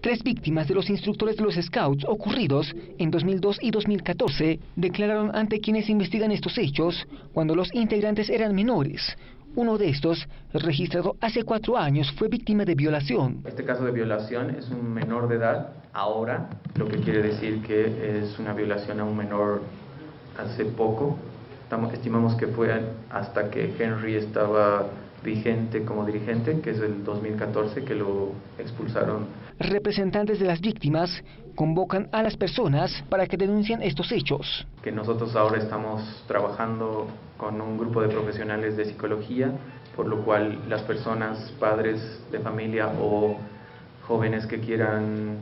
Tres víctimas de los instructores de los Scouts ocurridos en 2002 y 2014 declararon ante quienes investigan estos hechos cuando los integrantes eran menores. Uno de estos, registrado hace cuatro años, fue víctima de violación. Este caso de violación es un menor de edad ahora, lo que quiere decir que es una violación a un menor hace poco. Estamos, estimamos que fue hasta que Henry estaba vigente como dirigente, que es el 2014 que lo expulsaron. Representantes de las víctimas convocan a las personas para que denuncien estos hechos. Que nosotros ahora estamos trabajando con un grupo de profesionales de psicología, por lo cual las personas, padres de familia o jóvenes que quieran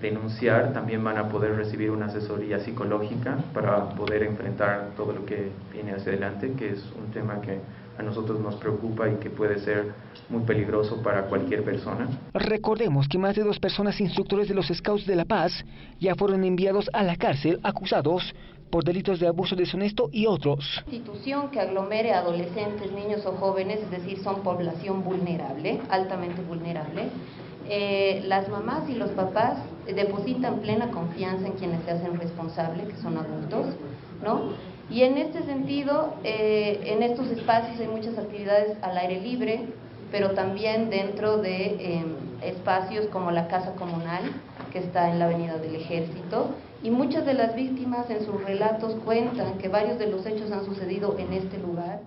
denunciar también van a poder recibir una asesoría psicológica para poder enfrentar todo lo que viene hacia adelante, que es un tema que a nosotros nos preocupa y que puede ser muy peligroso para cualquier persona. Recordemos que más de dos personas instructores de los Scouts de la Paz ya fueron enviados a la cárcel acusados por delitos de abuso deshonesto y otros. Institución que aglomere adolescentes, niños o jóvenes, es decir, son población vulnerable, altamente vulnerable. Eh, las mamás y los papás depositan plena confianza en quienes se hacen responsables, que son adultos, ¿no? Y en este sentido, eh, en estos espacios hay muchas actividades al aire libre, pero también dentro de em, espacios como la Casa Comunal, que está en la Avenida del Ejército, y muchas de las víctimas en sus relatos cuentan que varios de los hechos han sucedido en este lugar.